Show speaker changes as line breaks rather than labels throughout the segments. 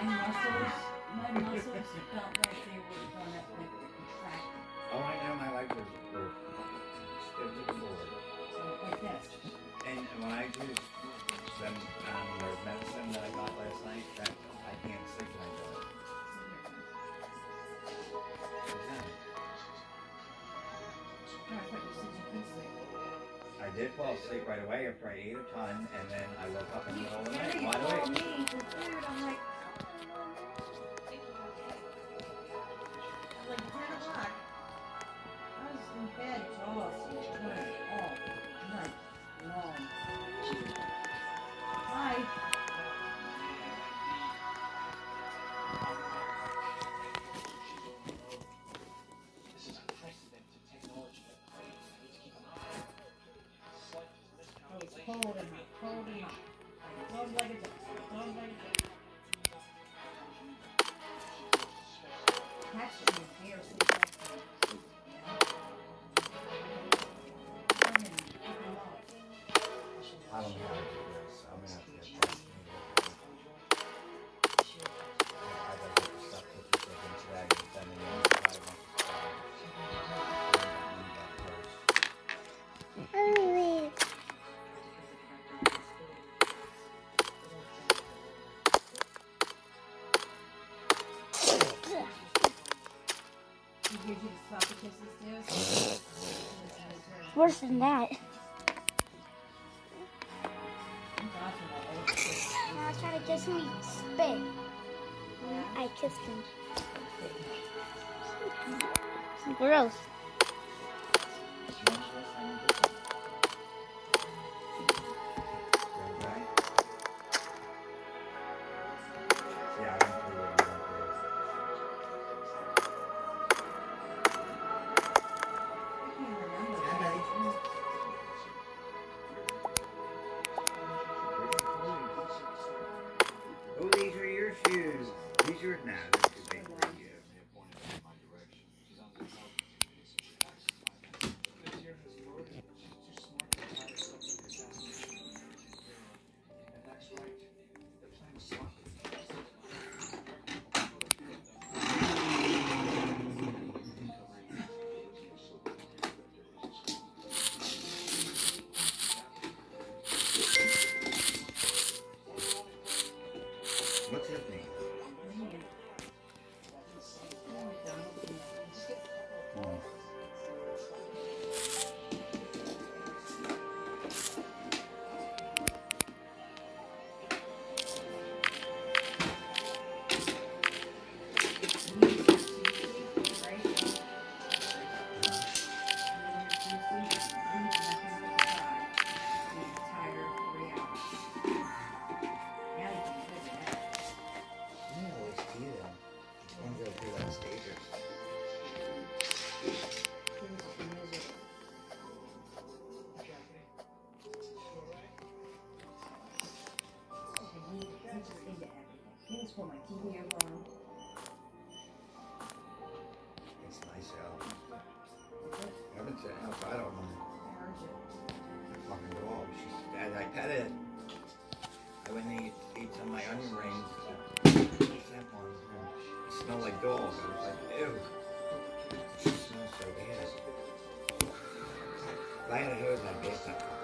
you felt like they were gonna like contract.
Oh, I know my legs were, were stiff to the board.
So like this.
And when I do some um, nerve medicine that I got last night, that I can't sleep when I do it. What's that?
No, I thought you said you could sleep.
I did fall asleep right away after I ate a ton, and then I woke up in the middle of the night
you
wide
called
awake.
I was
Worse than that. Now try to kiss me. Spit. I kissed him. Gross.
For
my TV over on.
It's nice out. I haven't sat outside all morning. Fucking dog. She's bad. I pet it. I went and ate, ate some of my onion rings. It smelled like dog. I was like, ew. It smells so bad. If I bath that fucking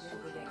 He's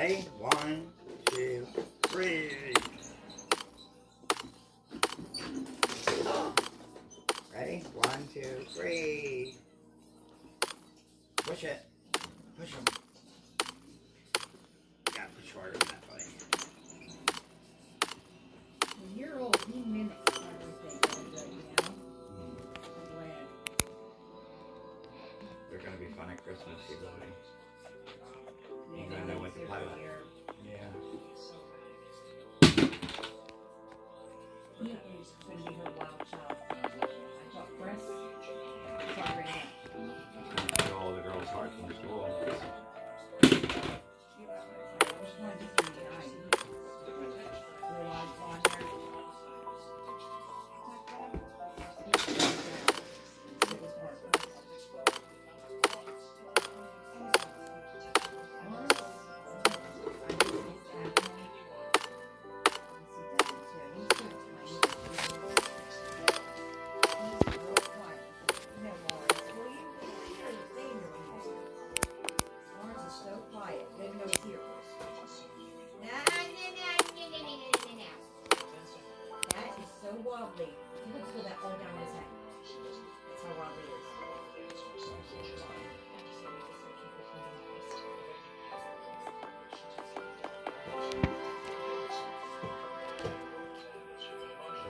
Hey, one, two, three. Ready? One, two,
three. Push it.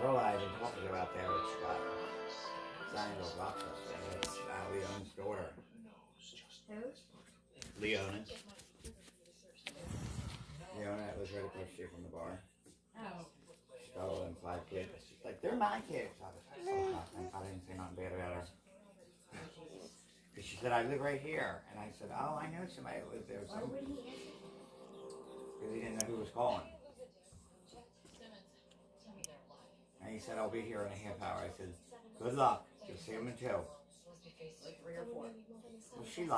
Been talking about there, it's got Samuel Rockford. It's uh, Leone's daughter.
Who?
Leona. Leona was right across the from the bar.
Oh.
All them five kids. Like, they're my kids. I was like, oh, I didn't say nothing bad about her. Because she said, I live right here. And I said, oh, I know somebody that lives there. Because he didn't know who was calling. And he said, I'll be here in a half hour. I said, good luck. Just him until.
Like. Well, she